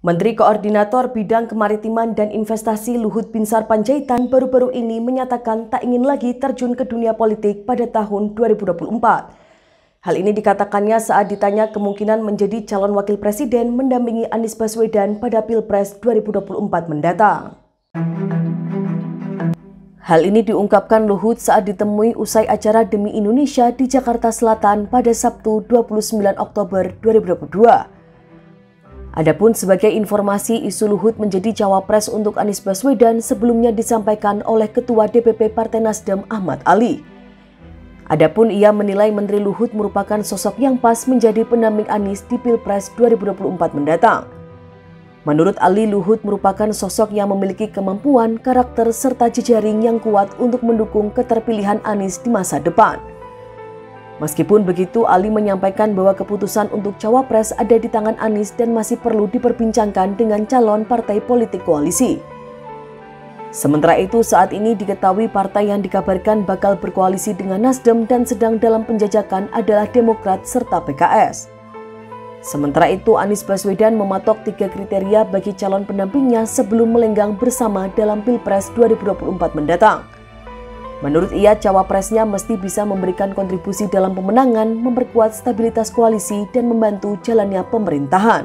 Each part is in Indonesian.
Menteri Koordinator Bidang Kemaritiman dan Investasi Luhut Binsar Panjaitan baru-baru ini menyatakan tak ingin lagi terjun ke dunia politik pada tahun 2024. Hal ini dikatakannya saat ditanya kemungkinan menjadi calon wakil presiden mendampingi Anies Baswedan pada Pilpres 2024 mendatang. Hal ini diungkapkan Luhut saat ditemui usai acara Demi Indonesia di Jakarta Selatan pada Sabtu 29 Oktober 2022. Adapun sebagai informasi, isu Luhut menjadi cawapres untuk Anies Baswedan sebelumnya disampaikan oleh Ketua DPP Partai Nasdem Ahmad Ali. Adapun ia menilai Menteri Luhut merupakan sosok yang pas menjadi pendamping Anies di Pilpres 2024 mendatang. Menurut Ali, Luhut merupakan sosok yang memiliki kemampuan, karakter, serta jejaring yang kuat untuk mendukung keterpilihan Anies di masa depan. Meskipun begitu, Ali menyampaikan bahwa keputusan untuk cawapres ada di tangan Anies dan masih perlu diperbincangkan dengan calon partai politik koalisi. Sementara itu, saat ini diketahui partai yang dikabarkan bakal berkoalisi dengan Nasdem dan sedang dalam penjajakan adalah Demokrat serta PKS. Sementara itu, Anies Baswedan mematok tiga kriteria bagi calon pendampingnya sebelum melenggang bersama dalam Pilpres 2024 mendatang. Menurut ia, cawapresnya mesti bisa memberikan kontribusi dalam pemenangan, memperkuat stabilitas koalisi, dan membantu jalannya pemerintahan.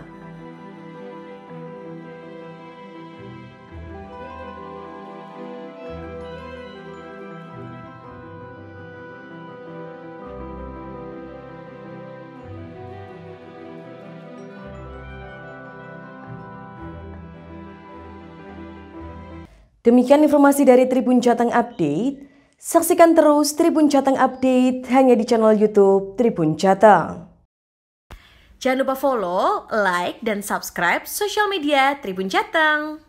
Demikian informasi dari Tribun Jateng Update. Saksikan terus Tribun Jateng Update hanya di channel YouTube Tribun Jateng. Jangan lupa follow, like, dan subscribe sosial media Tribun Jateng.